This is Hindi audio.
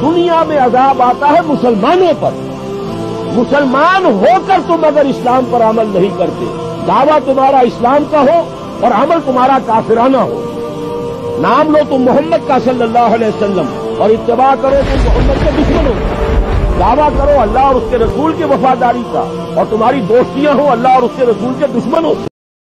दुनिया में अजाब आता है मुसलमानों पर। मुसलमान होकर तुम अगर इस्लाम पर अमल नहीं करते, दावा तुम्हारा इस्लाम का हो और अमल तुम्हारा काफिराना हो। नाम लो तुम मोहम्मद का सल्लल्लाहु अलैहि वसल्लम और इतवा करो तुम मोहम्मद के दुश्मन। हो दावा करो अल्लाह और उसके रसूल की वफादारी का और तुम्हारी दोस्तियाँ हो अल्लाह और उसके रसूल के दुश्मन हो